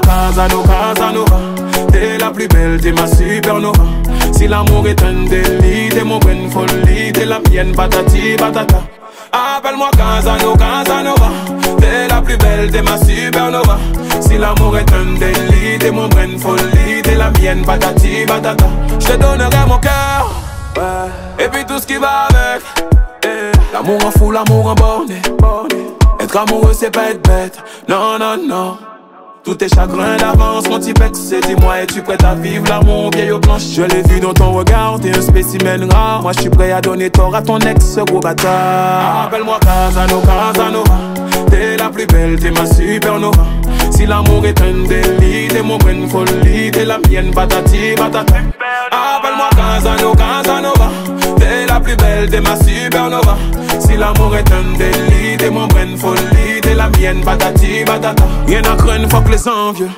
Casanova, Casanova. T'es la plus belle, t'es ma supernova. Si l'amour est un délit, t'es mon bonne folie, t'es la mienne, patati patata. Appelle-moi Casanova, Casanova. T'es la plus belle, t'es ma supernova. Si l'amour est un délit, t'es mon bonne folie, t'es la mienne, patati patata. Je te donnerai mon cœur, et puis tout ce qui va avec. Eh, L'amour en fou, l'amour en borné. Être amoureux, c'est pas être bête. Non, non, non. Tous tes chagrins d'avance, mon petit c'est dis-moi, es-tu prête à vivre l'amour vieille aux planches Je l'ai vu dans ton regard, t'es un spécimen rare. Moi, je suis prêt à donner tort à ton ex, ce gros bâtard. Appelle-moi Casanova, Casanova. T'es la plus belle, t'es ma supernova. Si l'amour est un délit, t'es mon bonne folie, t'es la mienne, patati, patata. Appelle-moi Casanova, Casanova. T'es la plus belle, t'es ma supernova. Si l'amour est un délit, mienne, patati, patata. Rien à craindre, fuck les envieux.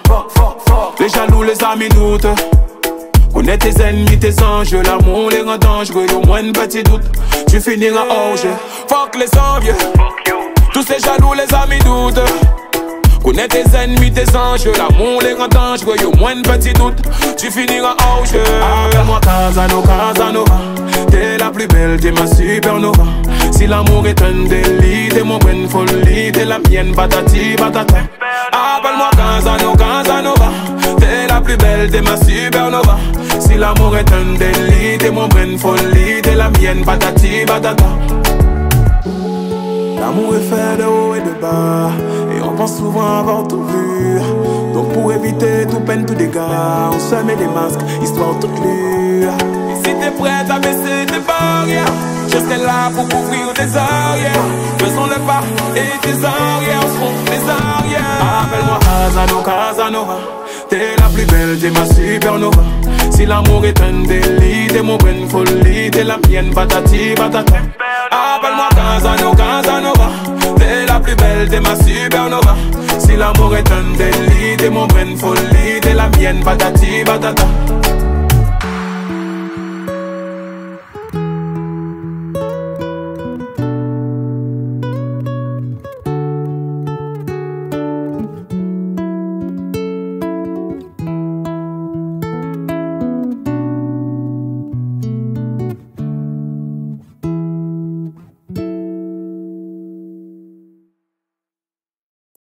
Les jaloux, les amis doutent. Connais tes ennemis, tes enjeux, l'amour les rend dangereux, au moins un petit doute, tu finiras jeu. Fuck les envieux, tous ces jaloux, les amis doutent. Connais tes ennemis, tes enjeux, l'amour les rend dangereux, au moins un petit doute, tu finiras jeu. Appelle-moi Casanova, Casanova, t'es la plus belle, t'es ma supernova. Si l'amour est un délit, t'es mon bonne folie, t'es la mienne, patati, patata. Appelle-moi Casanova, Casanova, t'es la plus belle, t'es ma supernova. Si l'amour est un délit, t'es mon bonne folie, t'es la mienne, patati, patata. L'amour est fait de haut et de bas, et on pense souvent avoir tout vu. Donc pour éviter tout peine, tout dégât, on se met des masques, histoire toute lue. Je serai là pour couvrir tes arrières. Faisons le pas et tes arrières seront des arrières. Appelle-moi Casanova, Casanova, t'es la plus belle, t'es ma supernova. Si l'amour est un délit, t'es mon bonne folie, t'es la mienne, patati, patata. Appelle-moi Casanova, Casanova, t'es la plus belle, t'es ma supernova. Si l'amour est un délit, t'es mon bonne folie, t'es la mienne, patati, patata.